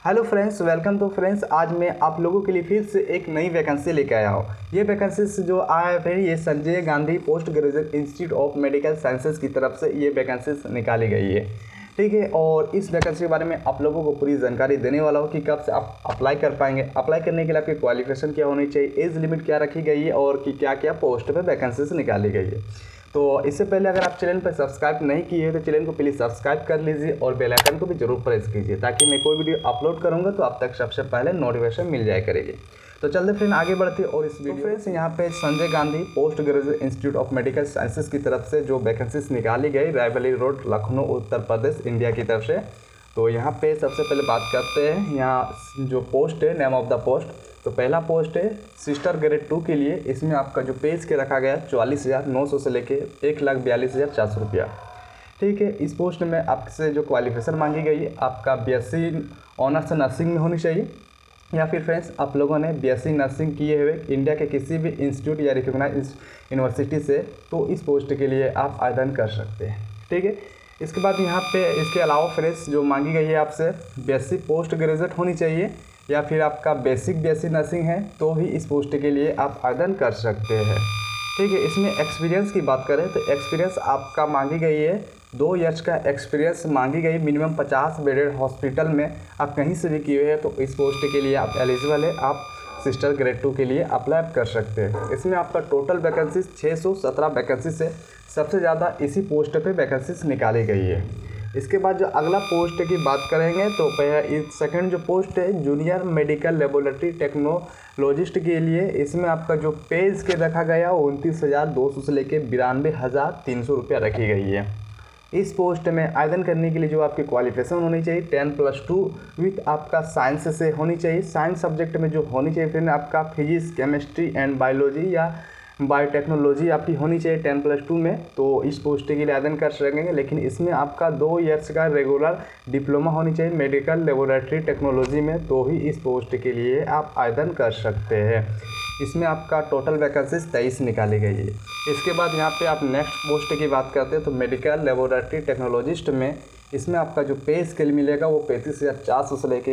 Hello friends, welcome to friends, आज मैं आप लोगों के लिए फिर से एक नई वैकेंसी लेके आया हूँ। ये वैकेंसी जो आया है, ये Sanjay Gandhi post graduate institute of medical sciences की तरफ़ से ये वैकेंसी निकाली गई है। ठीक है, और इस वैकेंसी के बारे में आप लोगों को पूरी जानकारी देने वाला हूँ कि कब से आप अप्लाई कर पाएँगे। अप्लाई करने के लिए आपकी क्वालिफिकेशन क्या होनी चाहिए एज लिमिट क्या रखी गई है, और कि क्या क्या पोस्ट पर वैकेंसीज निकाली गई है। तो इससे पहले अगर आप चैनल पर सब्सक्राइब नहीं किए हैं तो चैनल को प्लीज़ सब्सक्राइब कर लीजिए और बेल आइकन को भी ज़रूर प्रेस कीजिए ताकि मैं कोई वीडियो अपलोड करूँगा तो आप तक सबसे पहले नोटिफिकेशन मिल जाए करेगी। तो चलते फ्रेंड आगे बढ़ते और इस वीडियो फ्रेंड्स यहाँ पे Sanjay Gandhi post graduate institute of medical sciences की तरफ़ से जो वैकेंसीज निकाली गई रायबली रोड लखनऊ उत्तर प्रदेश इंडिया की तरफ़ से। तो यहाँ पे सबसे पहले बात करते हैं यहाँ जो पोस्ट है नेम ऑफ़ द पोस्ट तो पहला पोस्ट है सिस्टर ग्रेड टू के लिए इसमें आपका जो पेज के रखा गया चौवालीस हज़ार नौ सौ से लेके एक लाख बयालीस हज़ार चार सौ रुपया। ठीक है, इस पोस्ट में आपसे जो क्वालिफिकेशन मांगी गई है आपका B S C honours nursing में होनी चाहिए, या फिर फ्रेंड्स आप लोगों ने बी एस सी नर्सिंग किए हुए इंडिया के किसी भी इंस्टीट्यूट या रिकॉग्नाइज यूनिवर्सिटी से तो इस पोस्ट के लिए आप आवेदन कर सकते हैं। ठीक है, इसके बाद यहाँ पे, इसके अलावा फ्रेंड्स जो मांगी गई है आपसे B S C post graduate होनी चाहिए। या फिर आपका बेसिक बेसी नर्सिंग है तो भी इस पोस्ट के लिए आप आवेदन कर सकते हैं। ठीक है, इसमें एक्सपीरियंस की बात करें तो एक्सपीरियंस आपका मांगी गई है। दो ईयर्स का एक्सपीरियंस मांगी गई मिनिमम पचास बेडेड हॉस्पिटल में आप कहीं से भी किए हैं तो इस पोस्ट के लिए आप एलिजिबल है। आप सिस्टर ग्रेड टू के लिए अप्लाई कर सकते हैं। इसमें आपका टोटल वैकेंसीज छः सौ सत्रह वैकेंसी से सबसे ज़्यादा इसी पोस्ट पे वैकेंसीज निकाली गई है। इसके बाद जो अगला पोस्ट की बात करेंगे तो सेकंड जो पोस्ट है जूनियर मेडिकल लेबोरेटरी टेक्नोलॉजिस्ट के लिए। इसमें आपका जो पेज के रखा गया, उनतीस हज़ार दो सौ से लेकर बिरानवे हज़ार तीन सौ रुपया रखी गई है। इस पोस्ट में आवेदन करने के लिए जो आपकी क्वालिफिकेशन होनी चाहिए टेन प्लस टू विथ आपका साइंस से होनी चाहिए। साइंस सब्जेक्ट में जो होनी चाहिए, फिर आपका फिजिक्स केमिस्ट्री एंड बायोलॉजी या बायोटेक्नोलॉजी आपकी होनी चाहिए टेन प्लस टू में तो इस पोस्ट के लिए आवेदन कर सकेंगे, लेकिन इसमें आपका दो ईयर्स का रेगुलर डिप्लोमा होनी चाहिए मेडिकल लेबोरेटरी टेक्नोलॉजी में तो ही इस पोस्ट के लिए आप आवेदन कर सकते हैं। इसमें आपका टोटल वैकेंसीज तेईस निकाली गई है। इसके बाद यहाँ पे आप नेक्स्ट पोस्ट की बात करते हैं तो मेडिकल लेबोरेटरी टेक्नोलॉजिस्ट में, इसमें आपका जो पे स्केल मिलेगा वो पैंतीस हज़ार चार सौ से लेके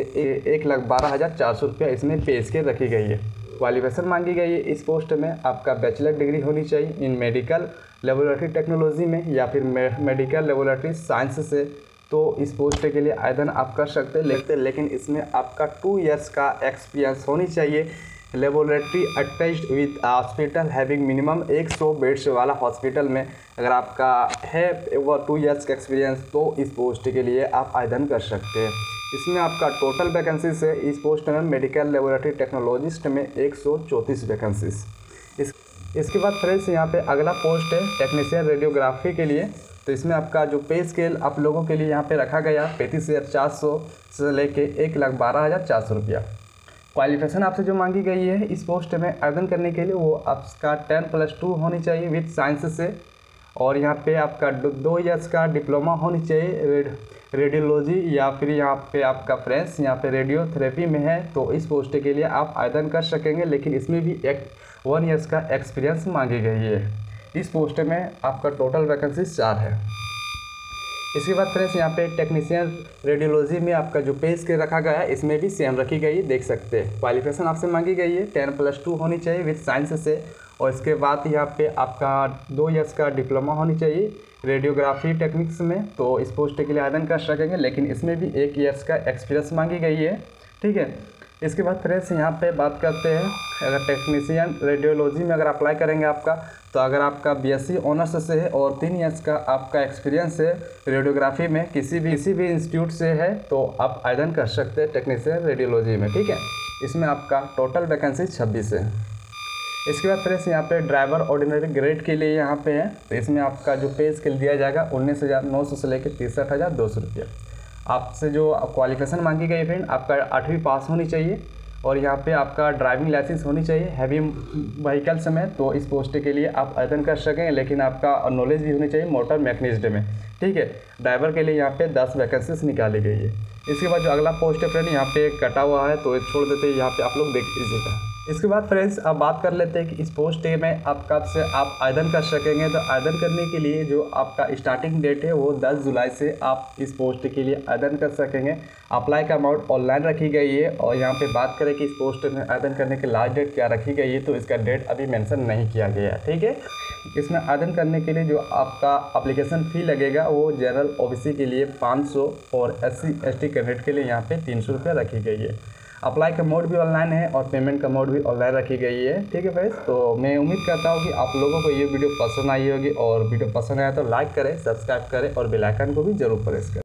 एक लाख बारह हज़ार चार सौ रुपया इसमें पे स्केल रखी गई है। क्वालिफिकेशन मांगी गई है। इस पोस्ट में आपका बैचलर डिग्री होनी चाहिए इन मेडिकल लेबोरेटरी टेक्नोलॉजी में या फिर मेडिकल लेबोरेटरी साइंस से। तो इस पोस्ट के लिए आवेदन आप कर सकते हैं, लेते लेकिन इसमें आपका टू इयर्स का एक्सपीरियंस होनी चाहिए। Laboratory attached with hospital having minimum 100 beds वाला हॉस्पिटल में अगर आपका है वो टू इयर्स का एक्सपीरियंस तो इस पोस्ट के लिए आप आवेदन कर सकते हैं। इसमें आपका टोटल वैकेंसीज है, इस पोस्ट में मेडिकल लेबोरेटरी टेक्नोलॉजिस्ट में एक सौ चौंतीस वैकेंसीज इस, इसके बाद फ्रेंड्स, यहाँ पे अगला पोस्ट है टेक्नीशियन रेडियोग्राफी के लिए। तो इसमें आपका जो पे स्केल आप लोगों के लिए यहाँ पे रखा गया, पैंतीस हज़ार चार सौ से लेके एक लाख बारह हज़ार चार सौ रुपया। क्वालिफिकेशन आपसे जो मांगी गई है, इस पोस्ट में आवेदन करने के लिए, वो आपका टेन प्लस टू होनी चाहिए विथ साइंस से। और यहाँ पे आपका दो ईयर्स का डिप्लोमा होनी चाहिए रेडियोलॉजी या फिर यहाँ पे आपका फ्रेंड्स यहाँ पे रेडियोथेरेपी में है तो इस पोस्ट के लिए आप आवेदन कर सकेंगे, लेकिन इसमें भी एक वन ईयर्स का एक्सपीरियंस मांगी गई है। इस पोस्ट में आपका टोटल वैकेंसी चार है। इसके बाद फ्रेंड्स यहाँ पे टेक्नीशियन रेडियोलॉजी में आपका जो पेज के रखा गया है, इसमें भी सेम रखी गई है, देख सकते हैं। क्वालिफिकेशन आपसे मांगी गई है टेन प्लस टू होनी चाहिए विथ साइंस से, और इसके बाद यहाँ पे आपका दो ईयर्स का डिप्लोमा होनी चाहिए। रेडियोग्राफी टेक्निक्स में तो इस पोस्ट के लिए आवेदन कर सकेंगे लेकिन इसमें भी एक ईयर्स का एक्सपीरियंस मांगी गई है। ठीक है? इसके बाद फ्रेंड्स, यहाँ पे बात करते हैं, अगर टेक्नीशियन रेडियोलॉजी में अगर अप्लाई करेंगे आपका तो अगर आपका बीएससी ऑनर्स से है और तीन ईयर्स का आपका एक्सपीरियंस है रेडियोग्राफी में, किसी भी किसी भी इंस्टीट्यूट से है तो आप आवेदन कर सकते हैं टेक्नीशियन रेडियोलॉजी में। ठीक है? इसमें आपका टोटल वैकेंसी छब्बीस है। इसके बाद फ्रेंड्स, यहाँ पे ड्राइवर ऑर्डिनरी ग्रेड के लिए यहाँ पे है। तो इसमें आपका जो पे स्केल दिया जाएगा, उन्नीस हज़ार नौ सौ से लेकर तिरसठ हज़ार दो सौ रुपया। आपसे जो क्वालिफिकेशन मांगी गई फ्रेंड, आपका आठवीं पास होनी चाहिए और यहाँ पे आपका ड्राइविंग लाइसेंस होनी चाहिए हैवी व्हीकल्स में तो इस पोस्ट के लिए आप आवेदन कर सकें, लेकिन आपका नॉलेज भी होनी चाहिए मोटर मैकनिज्ड में। ठीक है? ड्राइवर के लिए यहाँ पे दस वैकेंसीज निकाली गई है। इसके बाद जो अगला पोस्ट है फ्रेंड, यहाँ पे कटा हुआ है तो छोड़ देते हैं, यहाँ पे आप लोग देख लीजिएगा। इसके बाद फ्रेंड्स, अब बात कर लेते हैं कि इस पोस्ट डे में आप कब से आप आवेदन कर सकेंगे। तो आवेदन करने के लिए जो आपका स्टार्टिंग डेट है, वो 10 जुलाई से आप इस पोस्ट के लिए आवेदन कर सकेंगे। अप्लाई का अमाउंट ऑनलाइन रखी गई है और यहाँ पे बात करें कि इस पोस्ट में आवेदन करने की लास्ट डेट क्या रखी गई है तो इसका डेट अभी मैंसन नहीं किया गया है, ठीक है? इसमें आवेदन करने के लिए जो आपका अप्लीकेशन फ़ी लगेगा, वो जनरल ओबीसी के लिए पाँच सौ और एस सी कैंडिडेट के लिए यहाँ पर तीन सौ रखी गई है। अप्लाई का मोड भी ऑनलाइन है और पेमेंट का मोड भी ऑनलाइन रखी गई है। ठीक है फ्रेंड्स तो मैं उम्मीद करता हूँ कि आप लोगों को ये वीडियो पसंद आई होगी और वीडियो पसंद आया तो लाइक करें सब्सक्राइब करें और बेलाइकन को भी ज़रूर प्रेस करें।